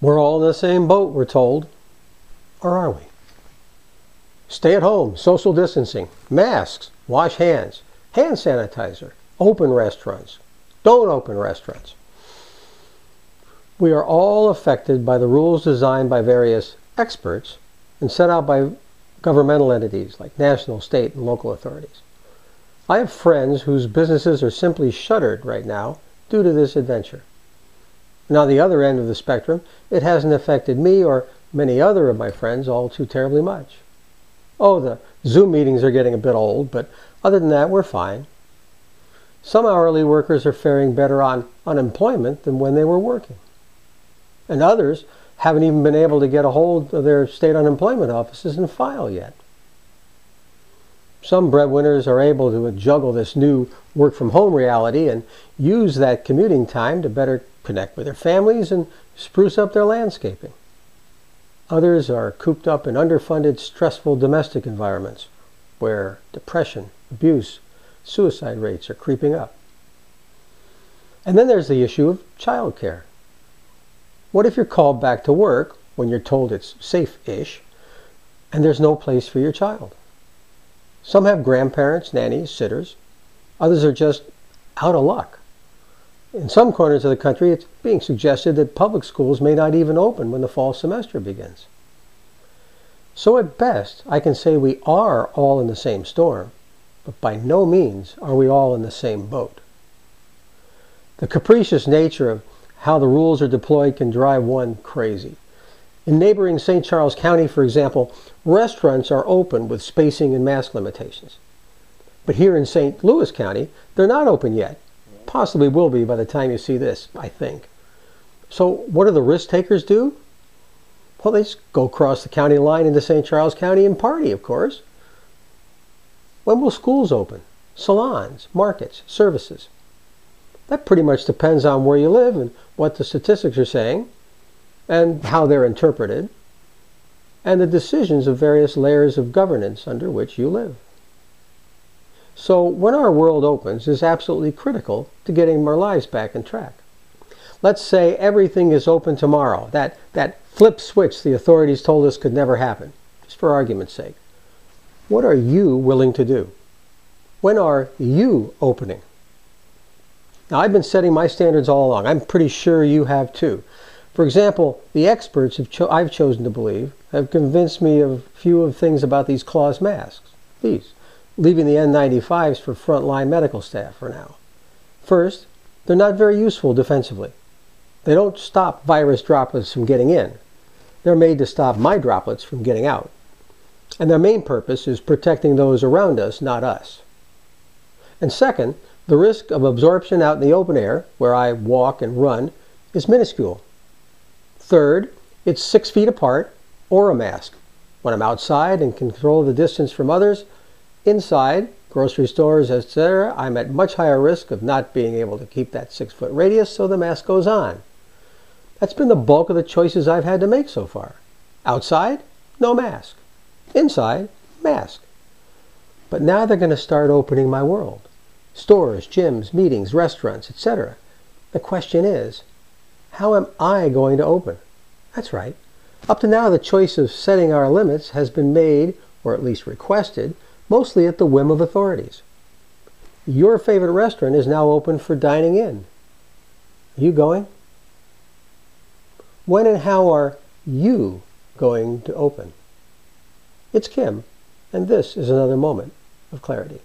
We're all in the same boat, we're told. Or are we? Stay at home, social distancing, masks, wash hands, hand sanitizer, open restaurants, don't open restaurants. We are all affected by the rules designed by various experts and set out by governmental entities like national, state, and local authorities. I have friends whose businesses are simply shuttered right now due to this adventure. And on the other end of the spectrum, it hasn't affected me or many other of my friends all too terribly much. Oh, the Zoom meetings are getting a bit old, but other than that, we're fine. Some hourly workers are faring better on unemployment than when they were working. And others haven't even been able to get a hold of their state unemployment offices and file yet. Some breadwinners are able to juggle this new work from home reality and use that commuting time to better connect with their families and spruce up their landscaping. Others are cooped up in underfunded, stressful domestic environments where depression, abuse, suicide rates are creeping up. And then there's the issue of childcare. What if you're called back to work when you're told it's safe-ish and there's no place for your child? Some have grandparents, nannies, sitters. Others are just out of luck. In some corners of the country, it's being suggested that public schools may not even open when the fall semester begins. So at best, I can say we are all in the same storm, but by no means are we all in the same boat. The capricious nature of how the rules are deployed can drive one crazy. In neighboring St. Charles County, for example, restaurants are open with spacing and mask limitations. But here in St. Louis County, they're not open yet. Possibly will be by the time you see this, I think. So what do the risk takers do? Well, they just go across the county line into St. Charles County and party, of course. When will schools open? Salons, markets, services? That pretty much depends on where you live and what the statistics are saying and how they're interpreted and the decisions of various layers of governance under which you live. So when our world opens is absolutely critical to getting our lives back on track. Let's say everything is open tomorrow. That, that flip switch the authorities told us could never happen, just for argument's sake. What are you willing to do? When are you opening? Now, I've been setting my standards all along. I'm pretty sure you have too. For example, the experts cho I've chosen to believe have convinced me of a few of things about these cloth masks. These, leaving the N95s for frontline medical staff for now. First, they're not very useful defensively. They don't stop virus droplets from getting in. They're made to stop my droplets from getting out. And their main purpose is protecting those around us, not us. And second, the risk of absorption out in the open air, where I walk and run, is minuscule. Third, it's six feet apart or a mask. When I'm outside and control the distance from others, inside, grocery stores, etc., I'm at much higher risk of not being able to keep that six foot radius, so the mask goes on. That's been the bulk of the choices I've had to make so far. Outside, no mask. Inside, mask. But now they're going to start opening my world stores, gyms, meetings, restaurants, etc. The question is, how am I going to open? That's right. Up to now, the choice of setting our limits has been made, or at least requested, mostly at the whim of authorities. Your favorite restaurant is now open for dining in. Are you going? When and how are you going to open? It's Kim, and this is another moment of clarity.